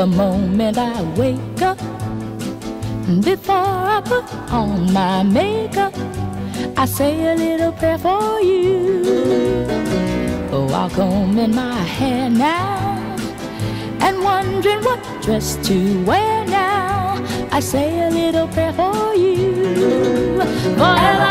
The moment I wake up, before I put on my makeup, I say a little prayer for you. I'll comb in my hair now and wondering what dress to wear now. I say a little prayer for you. Forever,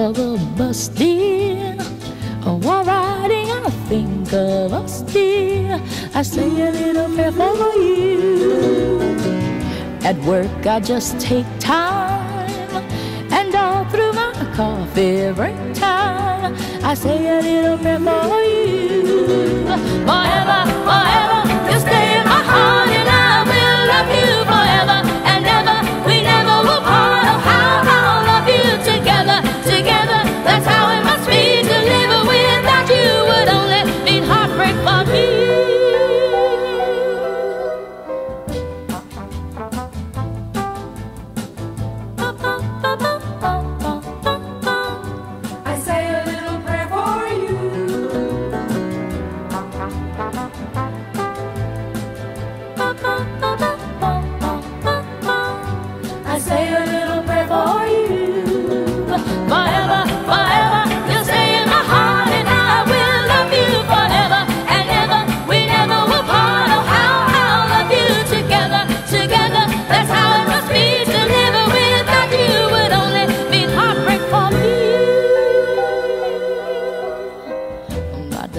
for the bus, dear. While riding, I think of us, dear. I say a little prayer for you. At work, I just take time, and all through my coffee break time, I say a little prayer for you.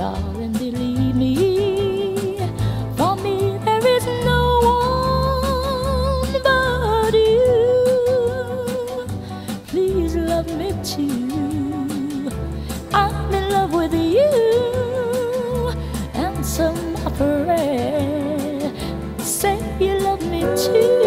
darling, believe me. For me, there is no one but you. Please love me too. I'm in love with you. Answer my prayer. Say you love me too.